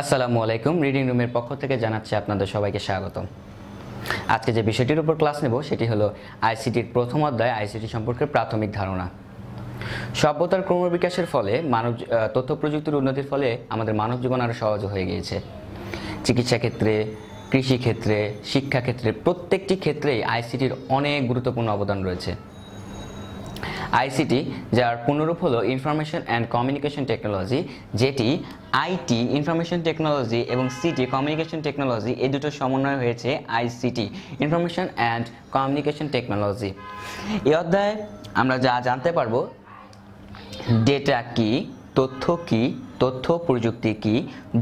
আসসালামু আলাইকুম। রিডিং রুমের পক্ষ থেকে জানাচ্ছি আপনাদের সবাইকে স্বাগতম। আজকে যে বিষয়টির উপর ক্লাস নেব, সেটি হলো আইসিটির প্রথম অধ্যায়, আইসিটি সম্পর্কে প্রাথমিক ধারণা। সভ্যতার ক্রমবিকাশের ফলে মানব তথ্য প্রযুক্তির উন্নতির ফলে আমাদের মানব জীবন আরও সহজ হয়ে গিয়েছে। চিকিৎসা ক্ষেত্রে, কৃষি ক্ষেত্রে, শিক্ষা ক্ষেত্রে, প্রত্যেকটি ক্ষেত্রেই আইসিটির অনেক গুরুত্বপূর্ণ অবদান রয়েছে। আইসিটি, যার পুনরূপ হলো ইনফরমেশন অ্যান্ড কমিউনিকেশন টেকনোলজি যেটি আইটি ইনফরমেশন টেকনোলজি এবং সিটি কমিউনিকেশন টেকনোলজি এই দুটো সমন্বয় হয়েছে ICT information and communication technology এই অধ্যায়ে আমরা যা জানতে পারব ডেটা কি, তথ্য কি, তথ্য প্রযুক্তি কি,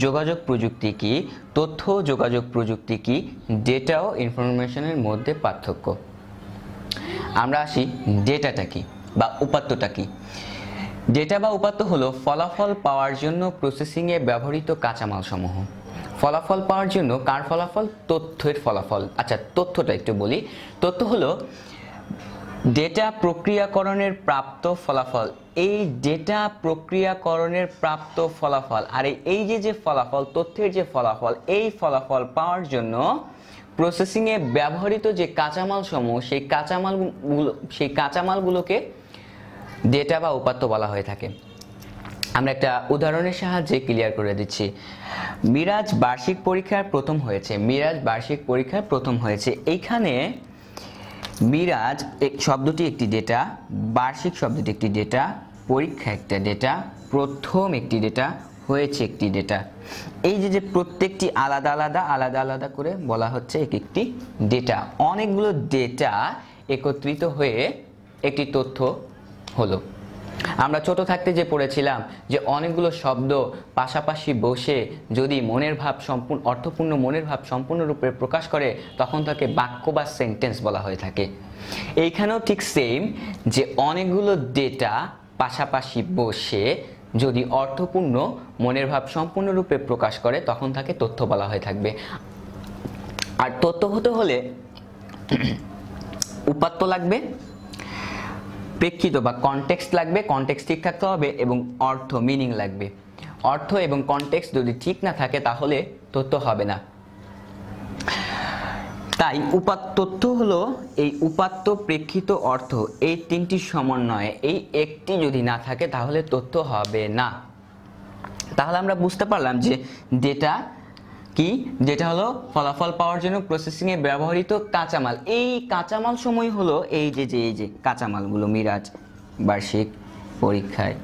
যোগাযোগ প্রযুক্তি কি, তথ্য যোগাযোগ প্রযুক্তি কি ডেটা ও ইনফরমেশনের মধ্যে পার্থক্য। আমরা আসি ডেটাটা কি। বা উপাত্তটা কি? ডেটা বা উপাত্ত হলো ফলাফল পাওয়ার জন্য প্রসেসিংয়ে ব্যবহৃত কাঁচামাল সমূহ ফলাফল পাওয়ার জন্য কার ফলাফল? তথ্যের ফলাফল। আচ্ছা তথ্যটা একটু বলি। তথ্য হলো ডেটা প্রক্রিয়াকরণের প্রাপ্ত ফলাফল। এই ডেটা প্রক্রিয়াকরণের প্রাপ্ত ফলাফল, আর এই- যে যে ফলাফল, তথ্যের যে ফলাফল, এই ফলাফল পাওয়ার জন্য প্রসেসিংয়ে ব্যবহৃত যে কাঁচামাল সমূহ সেই কাঁচামালগুলো, সেই কাঁচামালগুলোকে ডেটা বা উপাত্ত বলা হয়ে থাকে। আমরা একটা উদাহরণের সাহায্যে ক্লিয়ার করে দিচ্ছি। মিরাজ বার্ষিক পরীক্ষার প্রথম হয়েছে। মিরাজ বার্ষিক পরীক্ষার প্রথম হয়েছে। এইখানে মিরাজ এক শব্দটি একটি ডেটা বার্ষিক শব্দটি একটি ডেটা পরীক্ষা একটা ডেটা প্রথম একটি ডেটা হয়েছে একটি ডেটা এই যে যে প্রত্যেকটি আলাদা আলাদা আলাদা আলাদা করে বলা হচ্ছে এক একটি ডেটা অনেকগুলো ডেটা একত্রিত হয়ে একটি তথ্য হলো। আমরা ছোট থাকতে যে পড়েছিলাম, যে অনেকগুলো শব্দ পাশাপাশি বসে যদি মনের ভাব সম্পূর্ণ, অর্থপূর্ণ মনের ভাব সম্পূর্ণরূপে প্রকাশ করে, তখন তাকে বাক্য বা সেন্টেন্স বলা হয়ে থাকে। এইখানেও ঠিক সেম যে অনেকগুলো ডেটা পাশাপাশি বসে যদি অর্থপূর্ণ মনের ভাব সম্পূর্ণরূপে প্রকাশ করে, তখন তাকে তথ্য বলা হয়ে থাকবে। আর তথ্য হতে হলে উপাত্ত লাগবে। প্রেক্ষিত বা কনটেক্সট লাগবে কনটেক্সট ঠিক থাকতে হবে এবং অর্থ মিনিং লাগবে। অর্থ এবং কনটেক্সট যদি ঠিক না থাকে তাহলে তথ্য হবে না। তাই উপাত্ত তথ্য হলো এই উপাত্ত প্রেক্ষিত অর্থ, এই তিনটি সমন্বয়ে, এই একটি যদি না থাকে তাহলে তথ্য হবে না। তাহলে আমরা বুঝতে পারলাম যে ডেটা কি? যেটা হলো ফলাফল পাওয়ার জন্য প্রসেসিং এ ব্যবহৃত কাঁচামাল। এই কাঁচামাল সময় হলো এই যে যে, এই যে কাঁচামালগুলো মিরাজ বার্ষিক পরীক্ষায়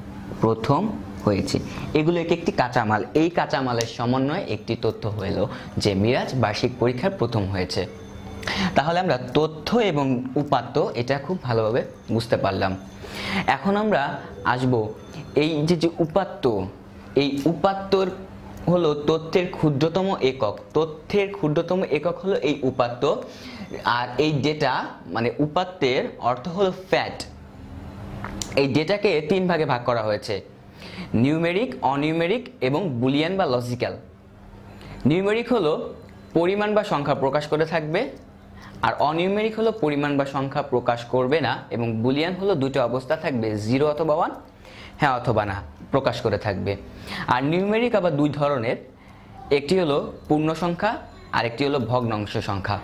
প্রথম হয়েছে। এগুলো এক একটি কাঁচামাল। এই কাঁচামালের সমন্বয়ে একটি তথ্য হলো যে মিরাজ বার্ষিক পরীক্ষার প্রথম হয়েছে। তাহলে আমরা তথ্য এবং উপাত্ত এটা খুব ভালোভাবে বুঝতে পারলাম। এখন আমরা আসব এই যে যে উপাত্ত, এই উপাত্তর হলো তথ্যের ক্ষুদ্রতম একক। তথ্যের ক্ষুদ্রতম একক হলো এই উপাত্ত। আর এই ডেটা মানে উপাত্তের অর্থ হলো ফ্যাট এই ডেটাকে তিন ভাগে ভাগ করা হয়েছে। নিউমেরিক অনিউমেরিক এবং বুলিয়ান বা লজিক্যাল নিউমেরিক হলো পরিমাণ বা সংখ্যা প্রকাশ করে থাকবে। আর অনিউমেরিক হলো পরিমাণ বা সংখ্যা প্রকাশ করবে না এবং বুলিয়ান হলো দুটো অবস্থা থাকবে জিরো অথবা ওয়ান হ্যাঁ অথবা না, প্রকাশ করে থাকবে। আর নিউমেরিক আবার দুই ধরনের, একটি হলো পূর্ণ সংখ্যা আর একটি হলো ভগ্নাংশ সংখ্যা।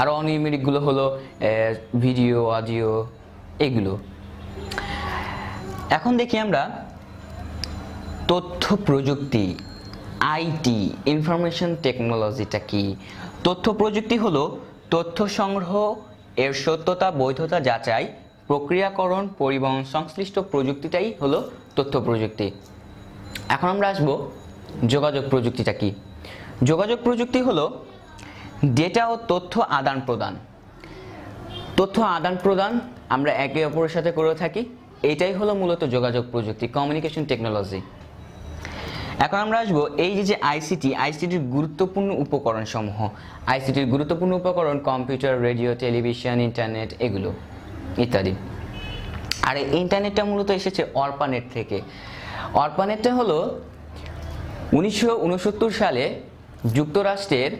আর অনিউমেরিকগুলো হলো ভিডিও অডিও এগুলো। এখন দেখি আমরা তথ্য প্রযুক্তি আইটি ইনফরমেশন টেকনোলজিটা কি? তথ্য প্রযুক্তি হলো তথ্য সংগ্রহ, এর সত্যতা, বৈধতা যাচাই প্রক্রিয়াকরণ, পরিবহন, সংশ্লিষ্ট প্রযুক্তিটাই হলো তথ্য প্রযুক্তি। এখন আমরা আসব যোগাযোগ প্রযুক্তিটা কি? যোগাযোগ প্রযুক্তি হলো ডেটা ও তথ্য আদান প্রদান। তথ্য আদান প্রদান আমরা একে অপরের সাথে করে থাকি, এটাই হলো মূলত যোগাযোগ প্রযুক্তি কমিউনিকেশন টেকনোলজি এখন আমরা আসব এই যে আইসিটি আইসিটির গুরুত্বপূর্ণ উপকরণ সমূহ আইসিটির গুরুত্বপূর্ণ উপকরণ কম্পিউটার রেডিও টেলিভিশন ইন্টারনেট এগুলো। ইত্যাদি। আর এই ইন্টারনেটটা মূলত এসেছে অর্পানেট থেকে। অর্পানেটটা হলো উনিশশো উনসত্তর সালে যুক্তরাষ্ট্রের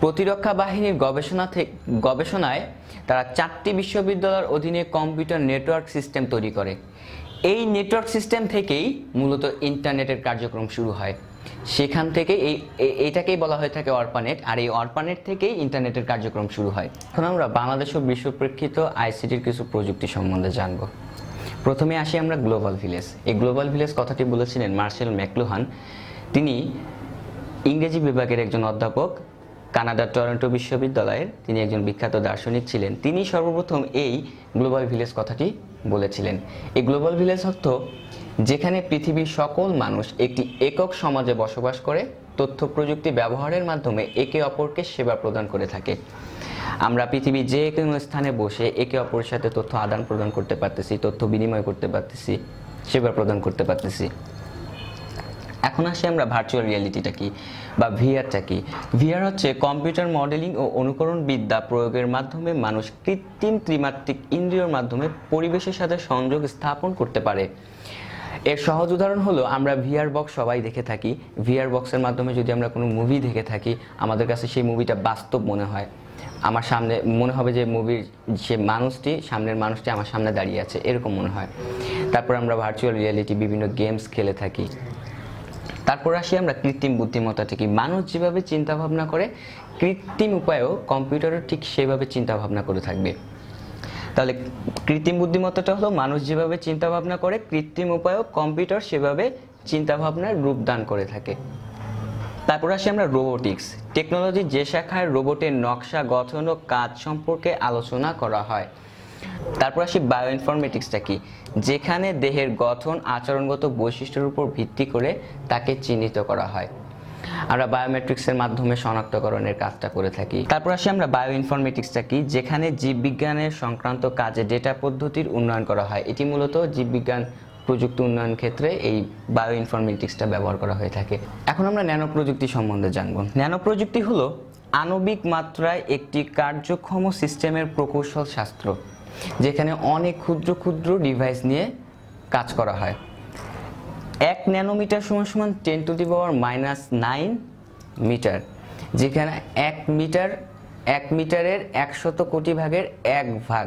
প্রতিরক্ষা বাহিনীর গবেষণা থেকে গবেষণায় তারা চারটি বিশ্ববিদ্যালয়ের অধীনে কম্পিউটার নেটওয়ার্ক সিস্টেম তৈরি করে। এই নেটওয়ার্ক সিস্টেম থেকেই মূলত ইন্টারনেটের কার্যক্রম শুরু হয়। সেখান থেকে এই এ- এটাকেই বলা হয়ে থাকে অর্পানেট, আর এই অর্পানেট থেকেই ইন্টারনেটের কার্যক্রম শুরু হয়। এখন আমরা বাংলাদেশ ও বিশ্ব প্রেক্ষিত আইসিটির কিছু প্রযুক্তি সম্বন্ধে জানব। প্রথমে আসি আমরা গ্লোবাল ভিলেজ। এই গ্লোবাল ভিলেজ কথাটি বলেছিলেন মার্শেল ম্যাকলুহান। তিনি ইংরেজি বিভাগের একজন অধ্যাপক কানাডার টরন্টো বিশ্ববিদ্যালয়ের তিনি একজন বিখ্যাত দার্শনিক ছিলেন। তিনি সর্বপ্রথম এই গ্লোবাল ভিলেজ কথাটি বলেছিলেন। এই গ্লোবাল ভিলেজ অর্থ যেখানে পৃথিবীর সকল মানুষ একটি একক সমাজে বসবাস করে, তথ্য প্রযুক্তি ব্যবহারের মাধ্যমে একে অপরকে সেবা প্রদান করে থাকে। আমরা পৃথিবীর যে কোনো স্থানে বসে একে অপরের সাথে তথ্য আদান প্রদান করতে পারতেছি, তথ্য বিনিময় করতে পারতেছি, সেবা প্রদান করতে পারতেছি। এখন আসি আমরা ভার্চুয়াল রিয়েলিটিটা কি বা ভিআরটা কি? ভিআর হচ্ছে কম্পিউটার মডেলিং ও অনুকরণ বিদ্যা প্রয়োগের মাধ্যমে মানুষ কৃত্রিম ত্রিমাত্রিক ইন্দ্রিয়র মাধ্যমে পরিবেশের সাথে সংযোগ স্থাপন করতে পারে। এর সহজ উদাহরণ হলো, আমরা ভিআর বক্স সবাই দেখে থাকি। ভিআর বক্সের মাধ্যমে যদি আমরা কোনো মুভি দেখে থাকি, আমাদের কাছে সেই মুভিটা বাস্তব মনে হয়। আমার সামনে, মনে হবে যে মুভির যে মানুষটি, সামনের মানুষটি আমার সামনে দাঁড়িয়ে আছে, এরকম মনে হয়। তারপর আমরা ভার্চুয়াল রিয়েলিটি বিভিন্ন গেমস খেলে থাকি। তারপর আসি আমরা কৃত্রিম বুদ্ধিমত্তা থেকে। মানুষ যেভাবে চিন্তা ভাবনা করে, কৃত্রিম উপায়েও কম্পিউটারও ঠিক সেভাবে চিন্তা ভাবনা করে থাকবে। তাহলে কৃত্রিম বুদ্ধিমত্তাটা হলো মানুষ যেভাবে চিন্তা ভাবনা করে, কৃত্রিম উপায়ও কম্পিউটার সেভাবে চিন্তা ভাবনার রূপদান করে থাকে। তারপর আসি আমরা রোবোটিক্স। টেকনোলজি যে শাখায় রোবটের নকশা, গঠন ও কাজ সম্পর্কে আলোচনা করা হয়। তারপর আসি বায়োইনফরমেটিক্সটা কি? যেখানে দেহের গঠন, আচরণগত বৈশিষ্ট্যের উপর ভিত্তি করে তাকে চিহ্নিত করা হয়। আমরা বায়োমেট্রিক্সের মাধ্যমে শনাক্তকরণের কাজটা করে থাকি। তারপর আসি আমরা বায়োইনফরমেটিক্সটা কি? যেখানে জীববিজ্ঞানের সংক্রান্ত কাজে ডেটা পদ্ধতির উন্নয়ন করা হয়। এটি মূলত জীববিজ্ঞান প্রযুক্তি উন্নয়ন ক্ষেত্রে এই বায়ো ইনফরমেটিক্সটা ব্যবহার করা হয়ে থাকে। এখন আমরা ন্যানো প্রযুক্তি সম্বন্ধে জানব। ন্যানো প্রযুক্তি হলো আণবিক মাত্রায় একটি কার্যক্ষম সিস্টেমের প্রকৌশল শাস্ত্র, যেখানে অনেক ক্ষুদ্র ক্ষুদ্র ডিভাইস নিয়ে কাজ করা হয়। এক ন্যানোমিটার সমান সমান ten to the power minus nine metre যেখানে এক মিটার এক মিটারের একশত কোটি ভাগের এক ভাগ।